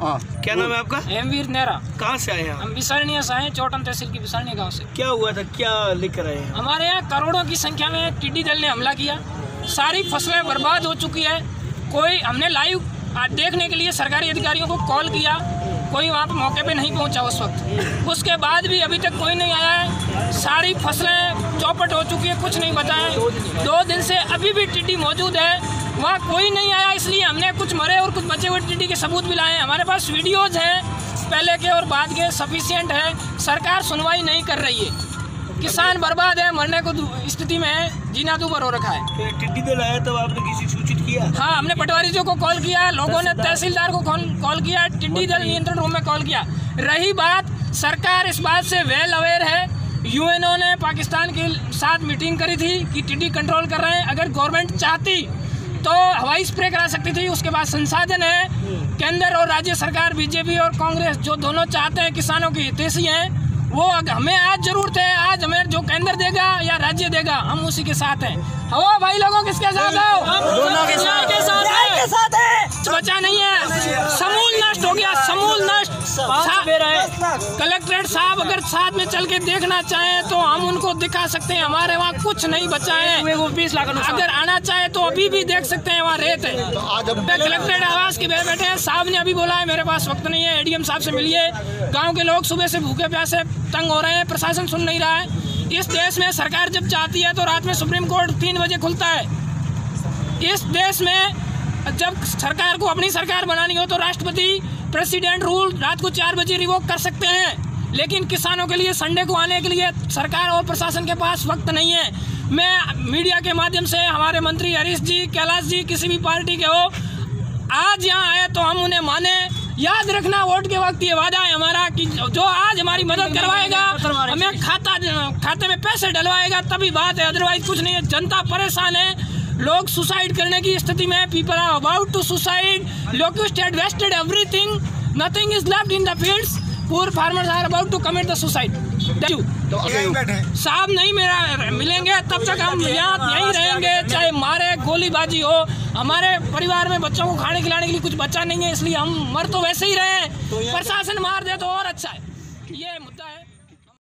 हाँ। क्या नाम है आपका? एम वीर नेहरा। कहाँ से आए हैं हम बिसारनिया से आए चौटन तहसील की बिसारनिया गाँव से। क्या हुआ था? क्या लिख रहे हैं? हमारे यहाँ करोड़ों की संख्या में टिड्डी दल ने हमला किया। सारी फ़सलें बर्बाद हो चुकी है। कोई हमने लाइव देखने के लिए सरकारी अधिकारियों को कॉल किया। कोई वहाँ पे मौके पे नहीं पहुँचा उस वक्त। उसके बाद भी अभी तक कोई नहीं आया है। सारी फ़सलें चौपट हो चुकी है कुछ नहीं बचा है। दो दिन से अभी भी टिड्डी मौजूद है। वहाँ कोई नहीं आया इसलिए हमने कुछ मरे और कुछ बचे हुए टिड्डी के सबूत भी लाए हैं। हमारे पास वीडियोज़ हैं पहले के और बाद के सफिशियंट है। सरकार सुनवाई नहीं कर रही है। किसान बर्बाद है मरने को स्थिति में है। जीना दूबर हो रखा है। टिड्डी दल आया तब आपने किसी सूचित किया? हाँ हमने पटवारी जी को कॉल किया लोगों ने तहसीलदार। को कॉल कॉल किया टिड्डी दल नियंत्रण रूम में कॉल किया। रही बात सरकार इस बात से वेल अवेयर है। यूएनओ ने पाकिस्तान के साथ मीटिंग करी थी कि टिड्डी कंट्रोल कर रहे हैं। अगर गवर्नमेंट चाहती तो हवाई स्प्रे करा सकती थी उसके बाद संसाधन है केंद्र और राज्य सरकार बीजेपी और कांग्रेस जो दोनों चाहते हैं किसानों की हितेशी हैं वो हमें आज ज़रूरत है आज हमें जो केंद्र देगा या राज्य देगा हम उसी के साथ हैं। हो भाई लोगों किसके साथ हो? दोनों के साथ। के साथ है। बचा नहीं कलेक्ट्रेट साहब अगर साथ में चल के देखना चाहे तो हम उनको दिखा सकते हैं। हमारे वहाँ कुछ नहीं बचा है। बीस लाख अगर आना चाहे तो अभी भी देख सकते हैं वहाँ रेत है। आज कलेक्ट्रेट आवास के बैठे हैं। साहब ने अभी बोला है मेरे पास वक्त नहीं है। एडीएम साहब से मिलिए। गाँव के लोग सुबह से भूखे प्यासे तंग हो रहे हैं। प्रशासन सुन नहीं रहा है। इस देश में सरकार जब चाहती है तो रात में सुप्रीम कोर्ट तीन बजे खुलता है। इस देश में जब सरकार को अपनी सरकार बनानी हो तो राष्ट्रपति प्रेसिडेंट रूल रात को चार बजे रिवोक कर सकते हैं। लेकिन किसानों के लिए संडे को आने के लिए सरकार और प्रशासन के पास वक्त नहीं है। मैं मीडिया के माध्यम से हमारे मंत्री हरीश जी, कैलाश जी, किसी भी पार्टी के हो, आज यहाँ आए तो हम उन्हें माने। याद रखना, वोट के वक्त ये वादा है हमारा कि जो आज हमारी मदद करवाएगा, हमें खाता, खाते में पैसे डलवाएगा, तभी बात है अदरवाइज़ कुछ नहीं है। जनता परेशान है। लोग सुसाइड करने की स्थिति में people are about to suicide. had wasted everything. Nothing is left in the fields. Poor farmers are about to commit the suicide. तो साहब नहीं मेरा मिलेंगे तब तक हम यहाँ यहीं रहेंगे चाहे मारे गोलीबाजी हो। हमारे परिवार में बच्चों को खाने खिलाने के लिए कुछ बच्चा नहीं है इसलिए हम मर तो वैसे ही रहे हैं। प्रशासन मार दे तो और अच्छा है। ये मुद्दा